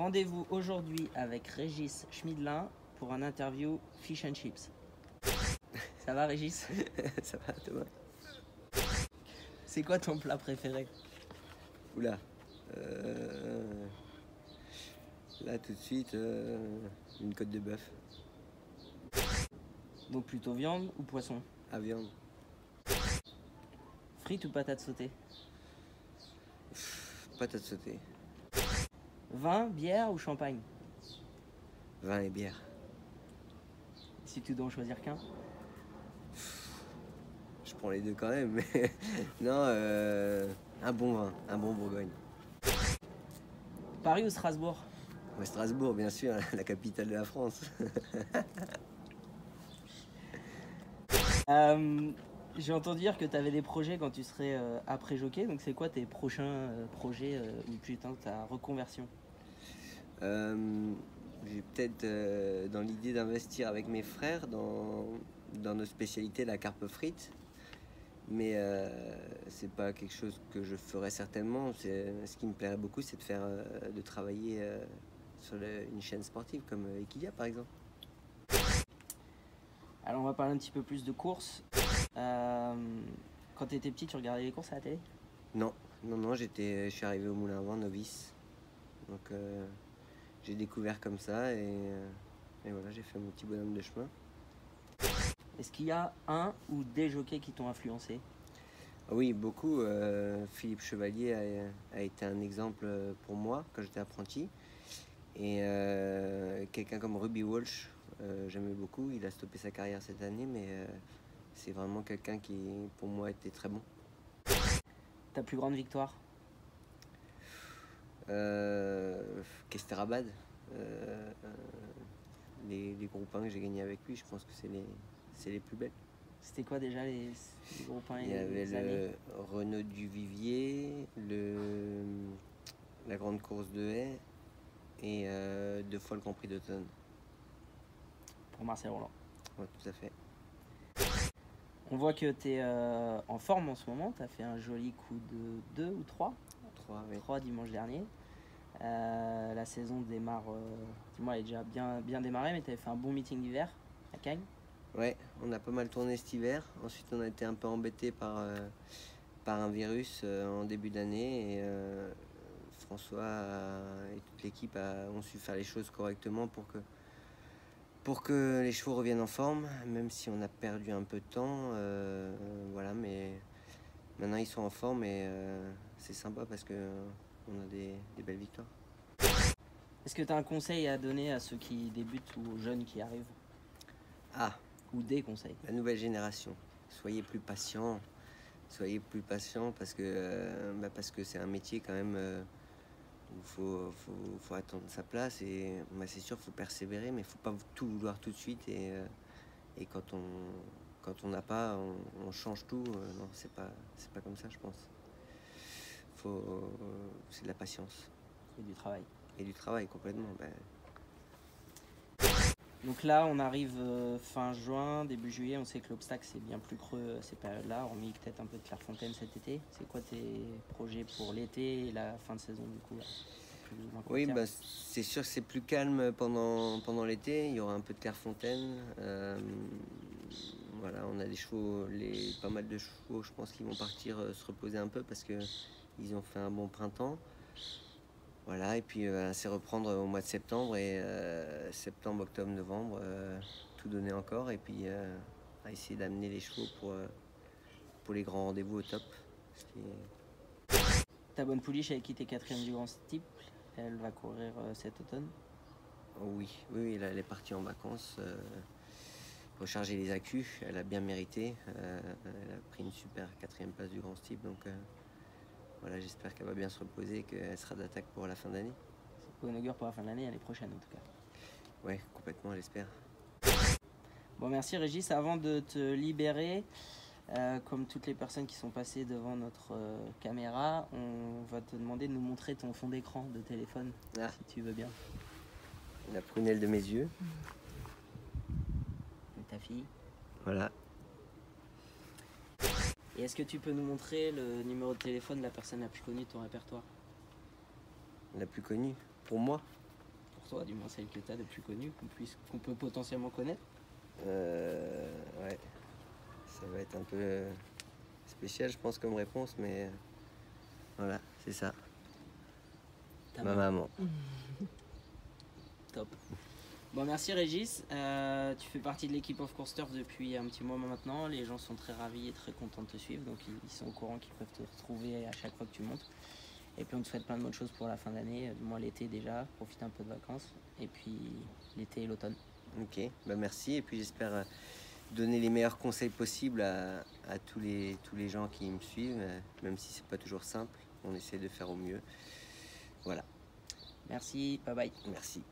Rendez-vous aujourd'hui avec Régis Schmidlin pour un interview Fish and Chips. Ça va Régis Ça va, Thomas C'est quoi ton plat préféré? Oula. Euh, Là, tout de suite, euh, une côte de bœuf Donc plutôt viande ou poisson? À viande. Frites ou patates sautées? Patate sautée. Vin, bière ou champagne? Vin et bière. Si tu dois en choisir qu'un Je prends les deux quand même, mais non, euh, un bon vin, un bon Bourgogne. Paris ou Strasbourg? Ouais, Strasbourg, bien sûr, la capitale de la France. Euh, J'ai entendu dire que tu avais des projets quand tu serais euh, après jockey, donc c'est quoi tes prochains projets ou putain ta reconversion? J'ai peut-être euh, dans l'idée d'investir avec mes frères dans, dans nos spécialités, la carpe frite. Mais euh, c'est pas quelque chose que je ferais certainement. Ce qui me plairait beaucoup, c'est de faire, euh, de travailler euh, sur le- une chaîne sportive comme euh, Equidia par exemple. Alors on va parler un petit peu plus de courses. Euh, quand tu étais petit, tu regardais les courses à la télé? Non, non, non, j'étais, je suis arrivé au Moulin à Vent novice. Donc euh, j'ai découvert comme ça et, euh, et voilà, j'ai fait mon petit bonhomme de chemin. Est-ce qu'il y a un ou des jockeys qui t'ont influencé? Ah Oui, beaucoup. euh, Philippe Chevalier a, a été un exemple euh, pour moi quand j'étais apprenti. Et euh, quelqu'un comme Ruby Walsh, euh, j'aimais beaucoup. Il a stoppé sa carrière cette année, mais c'est vraiment quelqu'un qui, pour moi, était très bon. Ta plus grande victoire? Euh, Kesterabad, euh, euh, les, les groupes 1 que j'ai gagnés avec lui, je pense que c'est les, c'est les plus belles. C'était quoi déjà les, les pains et Il y avait années le Renault du Vivier, le, la grande course de haie et euh, deux fois le Grand Prix d'automne. pour Marcel Roland Ouais, tout à fait. On voit que tu es en forme en ce moment. Tu as fait un joli coup de 2 ou 3 Trois, oui. 3 dimanche dernier. Euh, la saison démarre, euh, dis-moi, elle est déjà bien, bien démarrée, mais tu avais fait un bon meeting d'hiver à Cagnes. Ouais, on a pas mal tourné cet hiver. Ensuite, on a été un peu embêté par, euh, par un virus en début d'année. Et François et toute l'équipe ont su faire les choses correctement pour que, pour que les chevaux reviennent en forme, même si on a perdu un peu de temps. voilà, mais maintenant ils sont en forme et c'est sympa parce que euh, on a des, des belles victoires. Est-ce que tu as un conseil à donner à ceux qui débutent ou aux jeunes qui arrivent Ah, Ou des conseils la nouvelle génération. Soyez plus patients. Soyez plus patients parce que euh, bah, c'est un métier quand même euh, où il faut, faut, faut attendre sa place et bah, c'est sûr faut persévérer mais il faut pas tout vouloir tout de suite et, euh, et quand on quand on n'a pas on, on change tout Euh, non c'est pas pas comme ça je pense faut c'est de la patience et du travail et du travail complètement Ben, Donc là, on arrive euh, fin juin, début juillet. On sait que l'obstacle, c'est bien plus creux euh, ces périodes-là, hormis peut-être un peu de Clairefontaine cet été. C'est quoi tes projets pour l'été et la fin de saison, du coup Oui, bah, c'est sûr que c'est plus calme pendant, pendant l'été. Il y aura un peu de Clairefontaine. Euh, voilà, on a des chevaux, les, pas mal de chevaux, je pense qu'ils vont partir euh, se reposer un peu parce que ils ont fait un bon printemps. Voilà, et puis euh, c'est reprendre au mois de septembre et euh, septembre, octobre, novembre, euh, tout donner encore et puis à essayer d'amener les chevaux pour, pour les grands rendez-vous au top. Qui Ta bonne pouliche avec qui t'es quatrième du grand steeple, elle va courir cet automne. Oh oui, oui, elle est partie en vacances. recharger les accus, elle a bien mérité. elle a pris une super quatrième place du Grand Steep, donc voilà, j'espère qu'elle va bien se reposer qu'elle sera d'attaque pour la fin d'année. C'est bon augure pour la fin de l'année, l'année prochaine en tout cas. Ouais, complètement, j'espère. Bon, merci Régis. Avant de te libérer, euh, comme toutes les personnes qui sont passées devant notre euh, caméra, on va te demander de nous montrer ton fond d'écran de téléphone, Ah. si tu veux bien. La prunelle de mes yeux, ta fille. voilà. Et est-ce que tu peux nous montrer le numéro de téléphone de la personne la plus connue de ton répertoire? La plus connue, pour moi? toi, du moins celle que tu as de plus connue, qu'on puisse qu'on peut potentiellement connaître? Euh, ouais. Ça va être un peu euh, spécial, je pense, comme réponse, mais euh, voilà, c'est ça. Ta Ma maman. maman. Top. Bon, merci Régis. Euh, tu fais partie de l'équipe of Course Turf depuis un petit moment maintenant. Les gens sont très ravis et très contents de te suivre. Donc, ils, sont au courant qu'ils peuvent te retrouver à chaque fois que tu montes. Et puis, on te souhaite plein de bonnes choses pour la fin d'année. Euh, Du moins, l'été déjà. Profite un peu de vacances. Et puis, l'été et l'automne. Ok, bah merci. Et puis j'espère euh, donner les meilleurs conseils possibles à, à tous, les, tous les gens qui me suivent, euh, même si c'est pas toujours simple. On essaie de faire au mieux. Voilà, Merci. Bye bye. merci.